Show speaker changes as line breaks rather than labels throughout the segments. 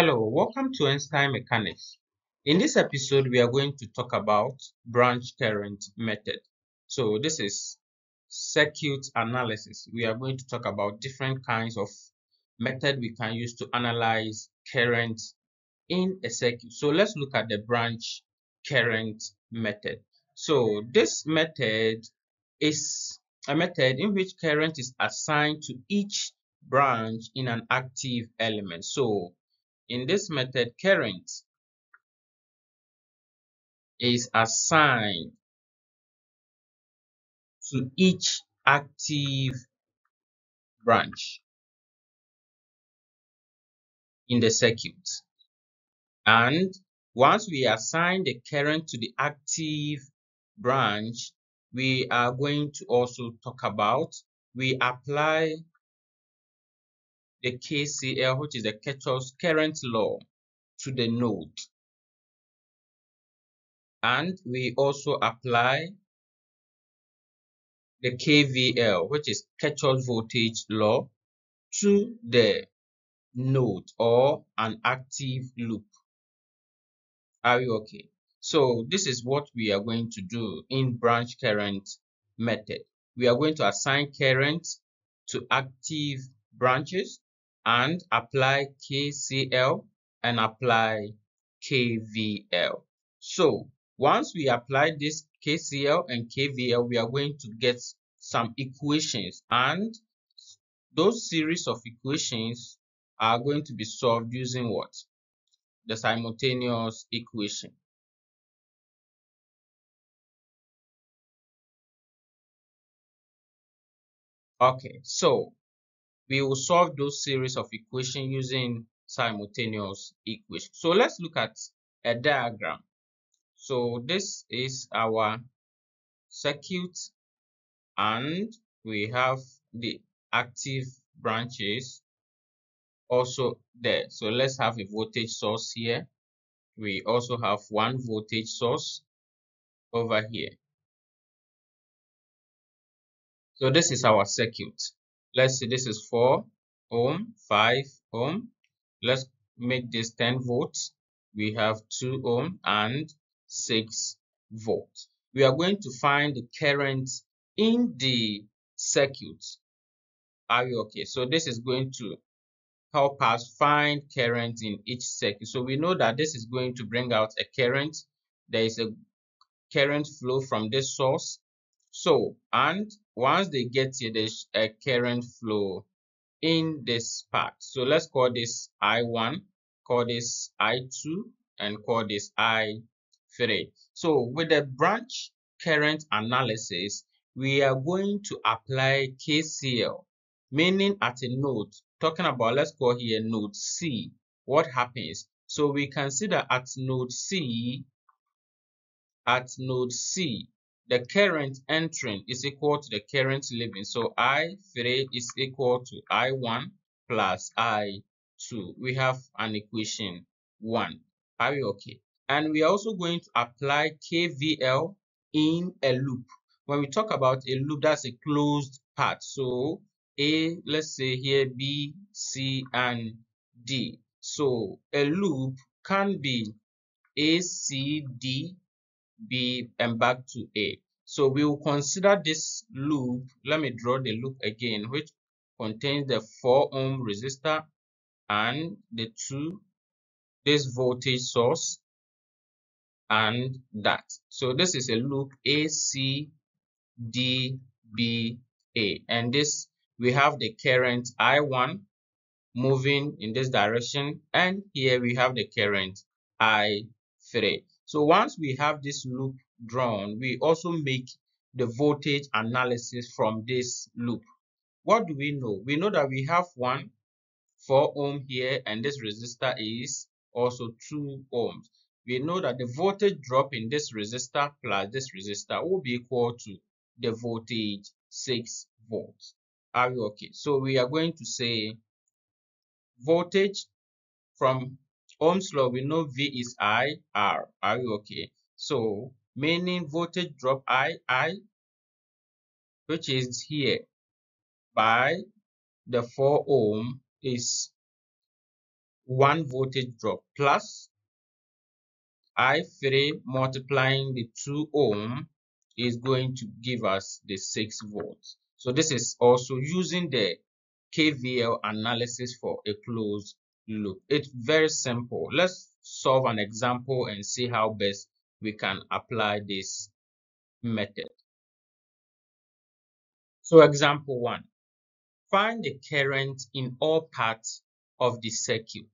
Hello, welcome to Einstein Mechanics. In this episode, we are going to talk about branch current method. So this is circuit analysis. We are going to talk about different kinds of method we can use to analyze current in a circuit. So let's look at the branch current method. So this method is a method in which current is assigned to each branch in an active element. So in this method, current is assigned to each active branch in the circuit. And once we assign the current to the active branch, we are going to also talk about, we apply the KCL, which is the Kirchhoff's current law, to the node. And we also apply the KVL, which is Kirchhoff's voltage law, to the node or an active loop. Are you okay? So this is what we are going to do in branch current method. We are going to assign current to active branches and apply KCL and apply KVL. So once we apply this KCL and KVL, we are going to get some equations and those series of equations are going to be solved using what? The simultaneous equation. Okay, so we will solve those series of equations using simultaneous equation. So let's look at a diagram. So this is our circuit and we have the active branches also there. So let's have a voltage source here. We also have one voltage source over here. So this is our circuit let's see this is 4 ohm 5 ohm. Let's make this 10 volts. We have 2 ohm and 6 volts. We are going to find the current in the circuit. Are you okay? So this is going to help us find current in each circuit. So we know that this is going to bring out a current. There is a current flow from this source so, and once they get here, there's a current flow in this part. So let's call this I1, call this I2, and call this I3. So with the branch current analysis, we are going to apply KCL, meaning at a node, talking about, let's call here node C. What happens? So we consider at node C, at node C, the current entering is equal to the current leaving. So I3 is equal to I1 plus I2. We have an equation 1. Are we okay? And we are also going to apply KVL in a loop. When we talk about a loop, that's a closed path. So A, let's say here B, C, and D. So a loop can be A, C, D, B and back to A. So we will consider this loop. Let me draw the loop again, which contains the 4 ohm resistor and the two, this voltage source and that. So this is a loop A, C, D, B, A. And this, we have the current I1 moving in this direction. And here we have the current I3. So once we have this loop drawn, we also make the voltage analysis from this loop. What do we know? We know that we have one 4 ohm here and this resistor is also 2 ohms. We know that the voltage drop in this resistor plus this resistor will be equal to the voltage 6 volts. Are we okay? So we are going to say voltage from Ohm's law, we know V is I, R. Are you okay? So, meaning voltage drop I, I, which is here, by the 4 ohm is one voltage drop plus I3 multiplying the 2 ohm is going to give us the 6 volts. So this is also using the KVL analysis for a closed loop. It's very simple. Let's solve an example and see how best we can apply this method. So example 1. Find the current in all parts of the circuit.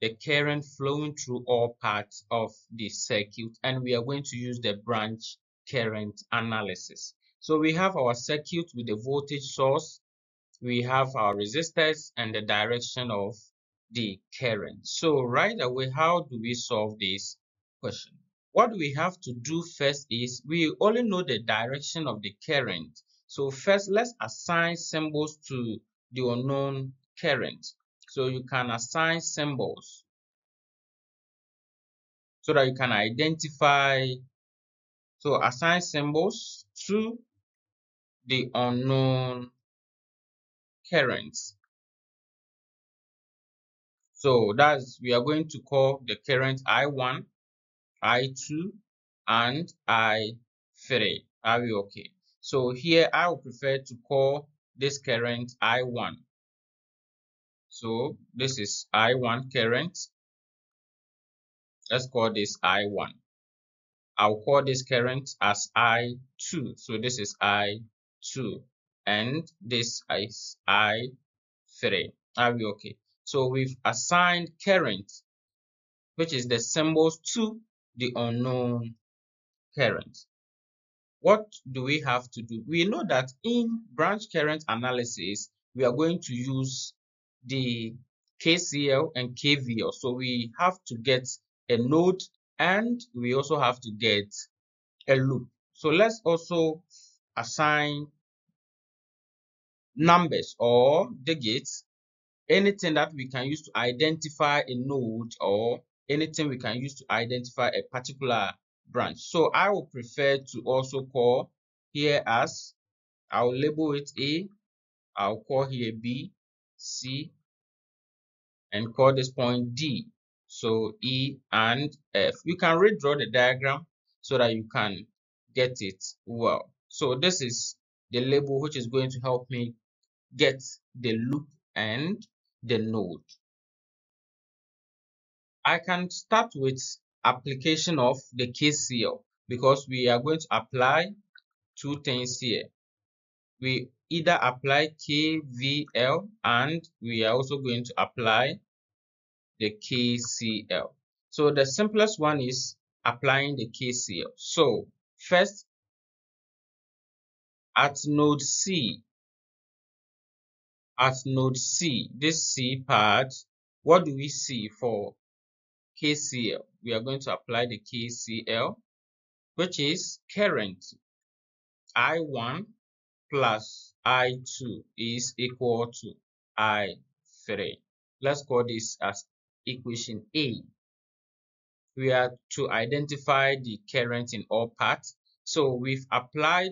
The current flowing through all parts of the circuit and we are going to use the branch current analysis. So we have our circuit with the voltage source, we have our resistors and the direction of the current. So right away, how do we solve this question? What we have to do first is we only know the direction of the current. So first, let's assign symbols to the unknown current. So you can assign symbols so that you can identify so assign symbols to the unknown currents. So that's we are going to call the current I1, I2, and I3. Are we okay? So here I would prefer to call this current I1. So this is I1 current. Let's call this I1. I'll call this current as I2. So this is I2 and this is I3. Are we okay? So we've assigned current, which is the symbols to the unknown current. What do we have to do? We know that in branch current analysis, we are going to use the KCL and KVL. So we have to get a node and we also have to get a loop. So let's also assign numbers or digits, anything that we can use to identify a node or anything we can use to identify a particular branch. So I will prefer to also call here as, I'll label it A, I'll call here B, C, and call this point D. So E and F. You can redraw the diagram so that you can get it well. So this is the label which is going to help me get the loop and the node. I can start with application of the KCL because we are going to apply two things here. We either apply KVL and we are also going to apply the KCL. So the simplest one is applying the KCL. So first at node C, at node C, this C part, what do we see for KCL? We are going to apply the KCL, which is current I1 plus I2 is equal to I3. Let's call this as equation A. We are to identify the current in all parts. So we've applied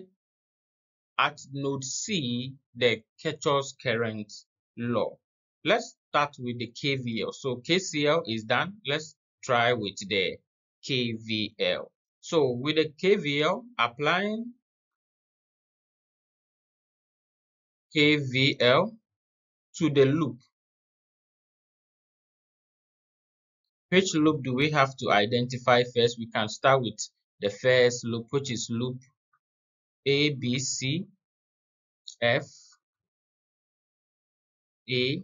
at node C the Kirchhoff's current law. Let's start with the KVL. So KCL is done. Let's try with the KVL. So with the KVL, applying KVL to the loop. Which loop do we have to identify first? We can start with the first loop, which is loop A, B, C, F, A.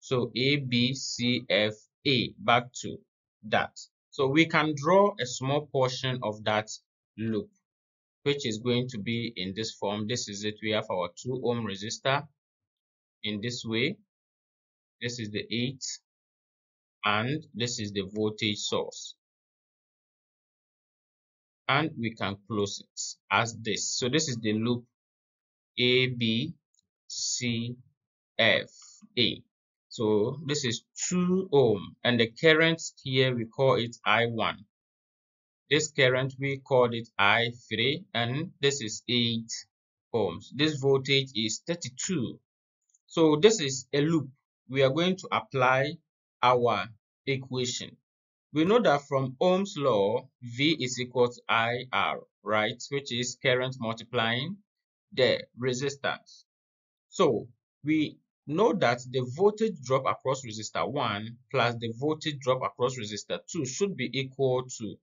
So A, B, C, F, A, back to that. So we can draw a small portion of that loop which is going to be in this form. This is it. We have our 2 ohm resistor in this way. This is the 8 and this is the voltage source. And we can close it as this. So this is the loop A, B, C, F, A. So this is 2 ohm and the current here we call it I1 this current we called it I3 and this is 8 ohms. This voltage is 32. So this is a loop. We are going to apply our equation. We know that from Ohm's law, V is equal to IR, right? Which is current multiplying the resistance. So we know that the voltage drop across resistor 1 plus the voltage drop across resistor 2 should be equal to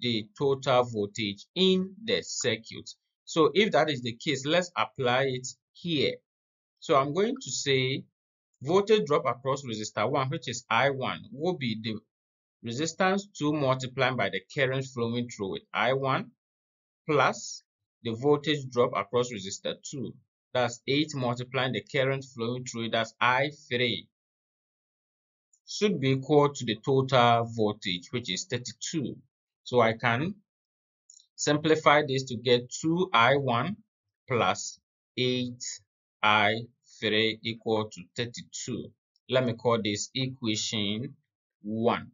the total voltage in the circuit. So if that is the case, let's apply it here. So I'm going to say voltage drop across resistor 1, which is I1, will be the resistance 2 multiplied by the current flowing through it, I1, plus the voltage drop across resistor 2, that's 8 multiplying the current flowing through it, that's I3, should be equal to the total voltage, which is 32. So I can simplify this to get 2I1 plus 8I3 equal to 32. Let me call this equation 1.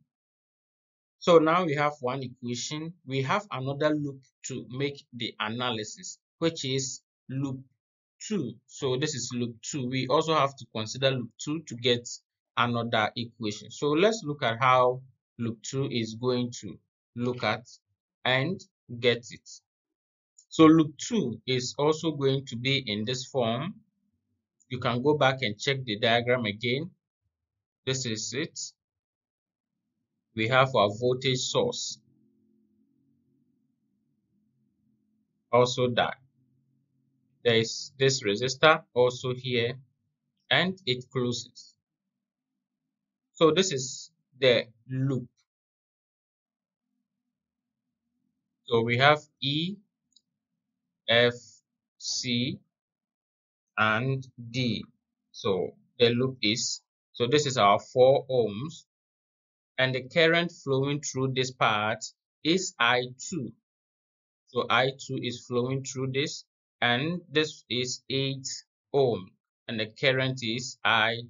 So now we have one equation. We have another loop to make the analysis, which is loop 2. So this is loop 2. We also have to consider loop 2 to get another equation. So let's look at how loop 2 is going to look at and get it. So loop 2 is also going to be in this form. You can go back and check the diagram again. This is it we have our voltage source. Also that. There is this resistor also here and it closes. So this is the loop. So we have E, F, C, and D. So the loop is, so this is our 4 ohms and the current flowing through this part is I2. So I2 is flowing through this and this is 8 ohm and the current is I3.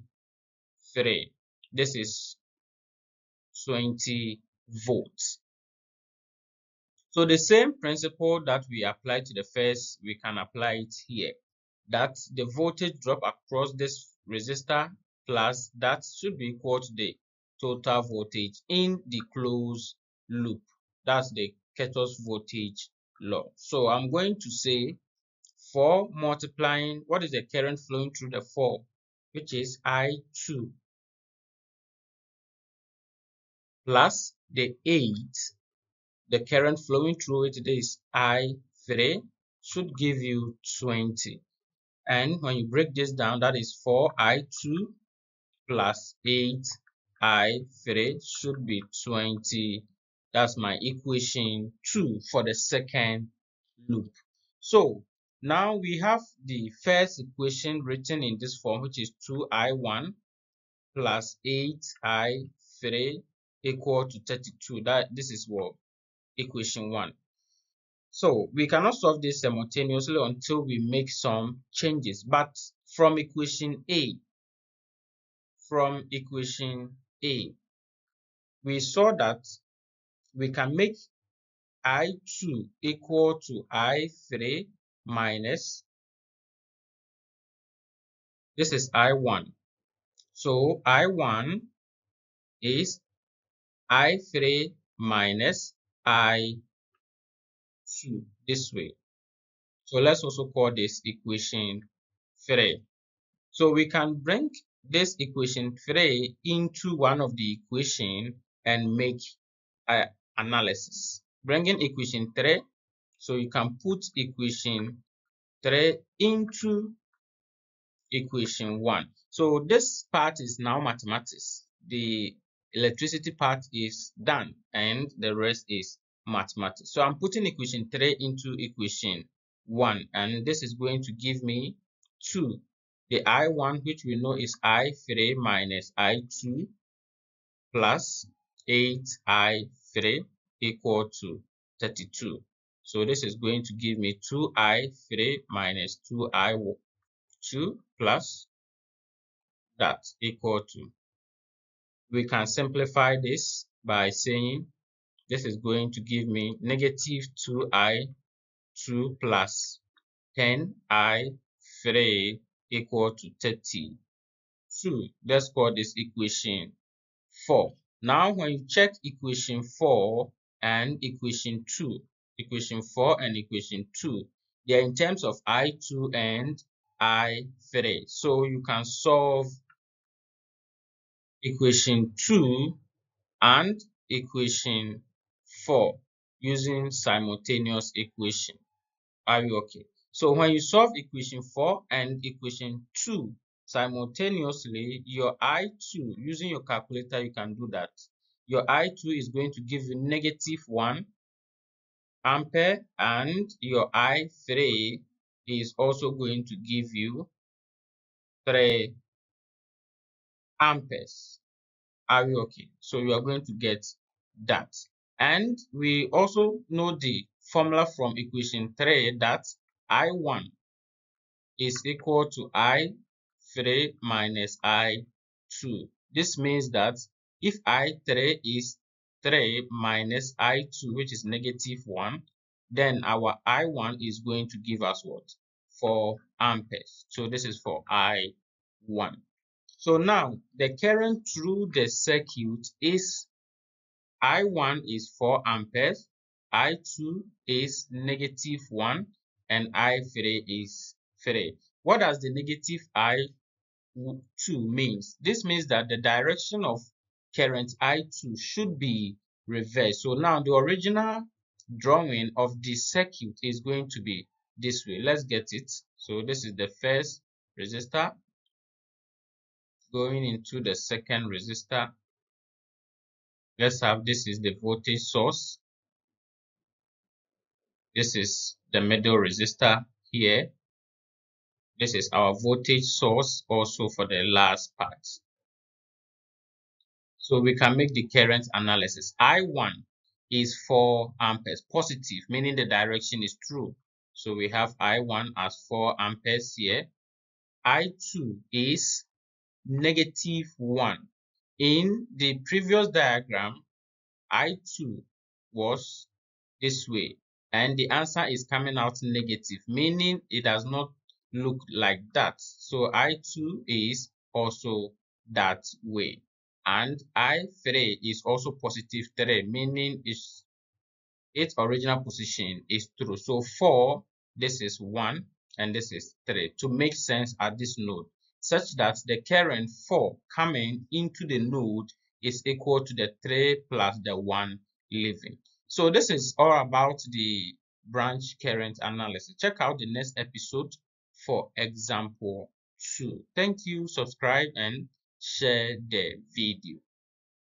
This is 20 volts. So the same principle that we apply to the first, we can apply it here. That the voltage drop across this resistor plus that should be equal to the total voltage in the closed loop. That's the Kirchhoff's voltage law. So I'm going to say 4 multiplying, what is the current flowing through the 4? Which is I2 plus the 8, the current flowing through it is I3 should give you 20. And when you break this down, that is 4I2 plus 8 i3 should be 20 that's my equation 2 for the second loop. So now we have the first equation written in this form which is 2i1 plus 8i3 equal to 32 that this is what equation 1 so we cannot solve this simultaneously until we make some changes. But from equation a from equation a, we saw that we can make I2 equal to I3 minus, this is I1. So I1 is I3 minus I2 this way. So let's also call this equation 3. So we can bring this equation 3 into one of the equation and make an analysis. Bringing equation 3, so you can put equation 3 into equation 1. So this part is now mathematics. The electricity part is done and the rest is mathematics. So I'm putting equation 3 into equation 1 and this is going to give me 2 the I1 which we know is I3 minus I2 plus 8I3 equal to 32. So this is going to give me 2I3 minus 2I2 plus that equal to. We can simplify this by saying this is going to give me negative 2I2 plus 10I3 equal to 30. So let's call this equation 4. Now when you check equation 4 and equation 2, equation 4 and equation 2, they are in terms of I2 and I3. So you can solve equation 2 and equation 4 using simultaneous equation. Are you okay? So when you solve equation 4 and equation 2 simultaneously, your I2, using your calculator, you can do that. Your I2 is going to give you negative 1 ampere and your I3 is also going to give you 3 amperes. Are we okay? So you are going to get that. And we also know the formula from equation 3 that I1 is equal to I3 minus I2. This means that if I3 is 3 minus I2, which is negative 1, then our I1 is going to give us what? 4 amperes. So this is for I1. So now the current through the circuit is I1 is 4 amperes, I2 is negative 1, and I3 is 3. What does the negative I2 means? This means that the direction of current I2 should be reversed. So now the original drawing of the circuit is going to be this way. Let's get it. So this is the first resistor going into the second resistor. Let's have this is the voltage source. This is the middle resistor here. This is our voltage source also for the last part. So we can make the current analysis. I1 is 4 amperes positive, meaning the direction is true. So we have I1 as 4 amperes here. I2 is negative 1. In the previous diagram, I2 was this way and the answer is coming out negative, meaning it does not look like that. So I2 is also that way and I3 is also positive 3 meaning its its original position is true. So 4 this is 1 and this is 3 to make sense at this node such that the current 4 coming into the node is equal to the 3 plus the 1 leaving. So this is all about the branch current analysis. Check out the next episode for example 2. Thank you, subscribe and share the video.